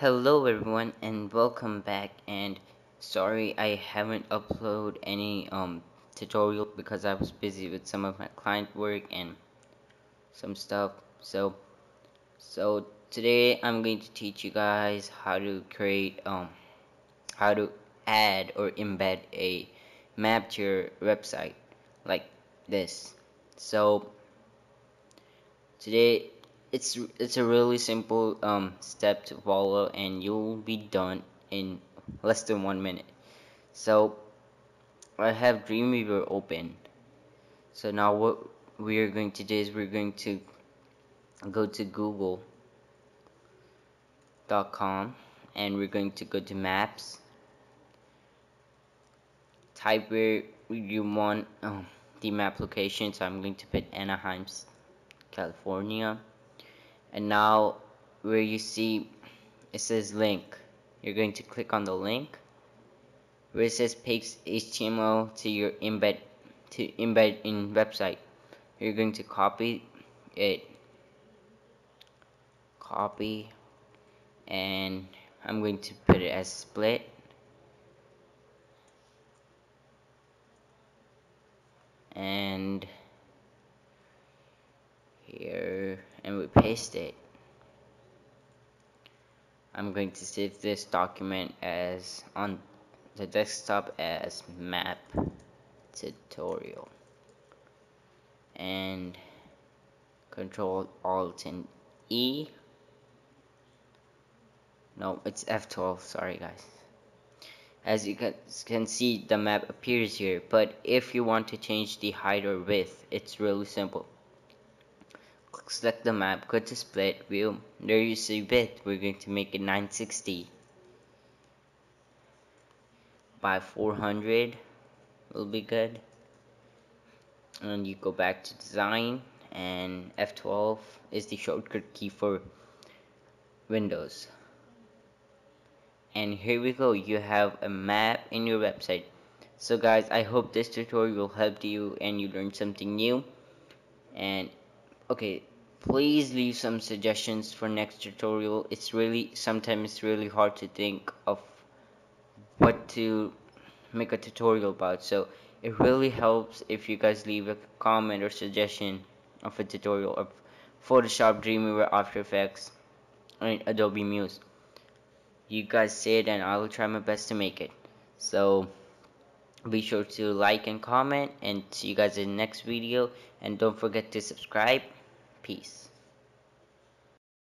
Hello everyone and welcome back. And sorry I haven't uploaded any um tutorial because I was busy with some of my client work and some stuff. So so today I'm going to teach you guys how to create um how to add or embed a map to your website like this. So today it's it's a really simple um, step to follow and you'll be done in less than one minute. So I have Dreamweaver open. So now what we are going to do is we're going to go to google.com and we're going to go to maps. Type where you want um, the map location. So I'm going to put Anaheim California and now where you see it says link. You're going to click on the link where it says paste HTML to your embed to embed in website. You're going to copy it copy and I'm going to put it as split. And here paste it. I'm going to save this document as on the desktop as map tutorial. And control alt and E. No it's F12 sorry guys. As you can see the map appears here but if you want to change the height or width it's really simple select the map, go to split view. There you see width. We're going to make it 960 by 400 will be good. And you go back to design and F12 is the shortcut key for Windows. And here we go. You have a map in your website. So guys, I hope this tutorial helped you and you learned something new. And okay, please leave some suggestions for next tutorial it's really sometimes it's really hard to think of what to make a tutorial about so it really helps if you guys leave a comment or suggestion of a tutorial of Photoshop, Dreamweaver, After Effects, and Adobe Muse. You guys say it and I will try my best to make it. So be sure to like and comment and see you guys in the next video and don't forget to subscribe Peace.